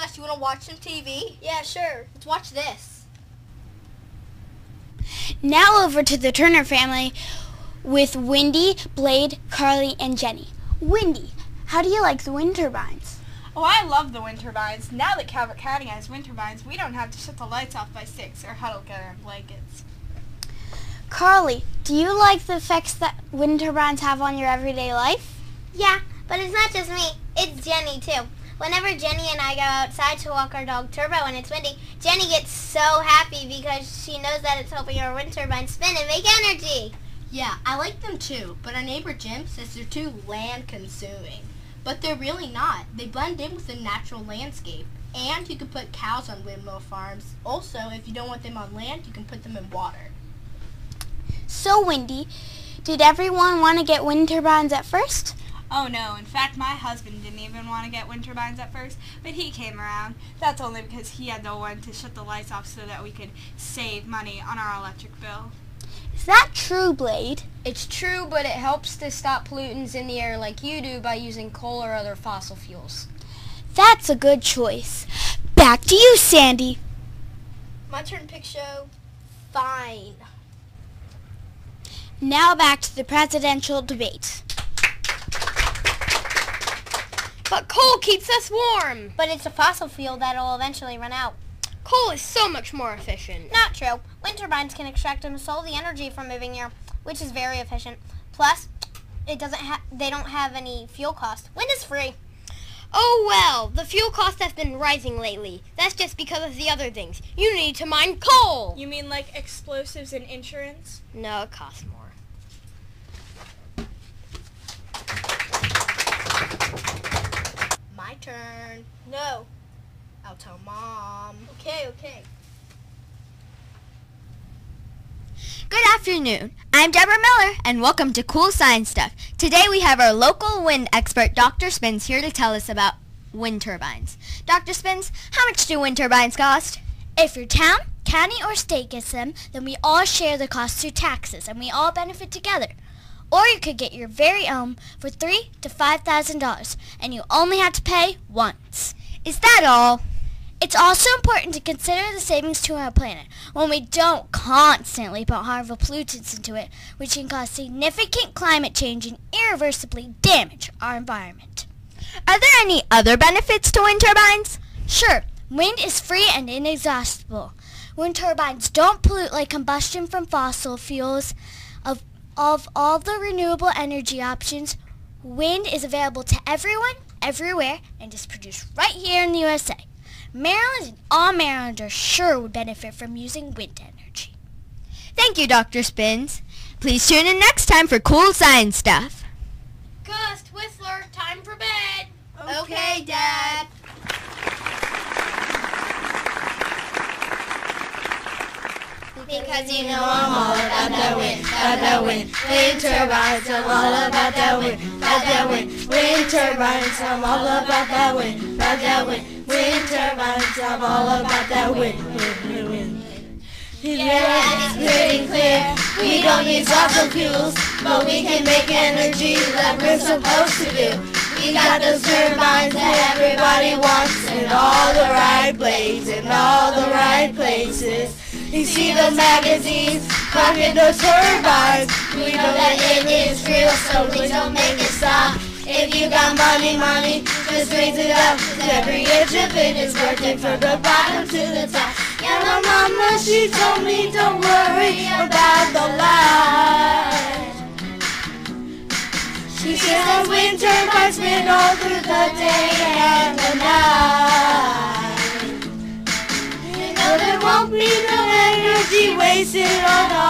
Gus, you want to watch some TV? Yeah, sure. Let's watch this. Now over to the Turner family with Wendy, Blade, Carly, and Jenny. Wendy, how do you like the wind turbines? Oh, I love the wind turbines. Now that Calvert County has wind turbines, we don't have to shut the lights off by 6 or huddle together in blankets. Carly, do you like the effects that wind turbines have on your everyday life? Yeah, but it's not just me. It's Jenny, too. Whenever Jenny and I go outside to walk our dog Turbo when it's windy, Jenny gets so happy because she knows that it's helping our wind turbine spin and make energy. Yeah, I like them too, but our neighbor Jim says they're too land consuming. But they're really not. They blend in with the natural landscape. And you can put cows on windmill farms. Also, if you don't want them on land, you can put them in water. So, Wendy, did everyone want to get wind turbines at first? Oh no, in fact my husband didn't even want to get wind turbines at first, but he came around. That's only because he had no one to shut the lights off so that we could save money on our electric bill. Is that true, Blade? It's true, but it helps to stop pollutants in the air like you do by using coal or other fossil fuels. That's a good choice. Back to you, Sandy. My turn to pick show. Fine. Now back to the presidential debate. But coal keeps us warm. But it's a fossil fuel that'll eventually run out. Coal is so much more efficient. Not true. Wind turbines can extract and solve the energy from moving air, which is very efficient. Plus, it doesn't ha- they don't have any fuel cost. Wind is free. Oh well, the fuel cost has been rising lately. That's just because of the other things. You need to mine coal. You mean like explosives and insurance? No, it costs more. My turn. No. I'll tell mom. Okay, okay. Good afternoon. I'm Deborah Miller, and welcome to Cool Science Stuff. Today we have our local wind expert, Dr. Spins, here to tell us about wind turbines. Dr. Spins, how much do wind turbines cost? If your town, county, or state gets them, then we all share the cost through taxes, and we all benefit together. Or you could get your very own for three to five thousand dollars, and you only have to pay once. Is that all? It's also important to consider the savings to our planet when we don't constantly put harmful pollutants into it, which can cause significant climate change and irreversibly damage our environment. Are there any other benefits to wind turbines? Sure, wind is free and inexhaustible. Wind turbines don't pollute like combustion from fossil fuels. Of, of all the renewable energy options, wind is available to everyone, everywhere, and is produced right here in the USA. Maryland and all Marylanders sure would benefit from using wind energy. Thank you, Dr. Spins. Please tune in next time for Cool Science Stuff. Gus, Whistler, time for bed. Okay, Dad. Because you know I'm all about that wind, about that wind. Wind turbines, I'm all about that wind, about that wind. Wind turbines, I'm all about that wind, about that wind. Wind turbines, I'm all about that wind, wind, wind. Yeah, it's pretty clear. We don't use fossil fuels, but we can make energy like we're supposed to do. We got those turbines that everybody wants in all the right places, in all the right places. You see the magazines, talking those turbines. We know that it is real, so please don't make it stop. If you got money, money, just raise it up. every inch of it is worth it from the bottom to the top. Yeah, my mama, she told me don't worry about the light. She says the wind turbines spin all through the day and the night. You know there won't be no energy wasted on all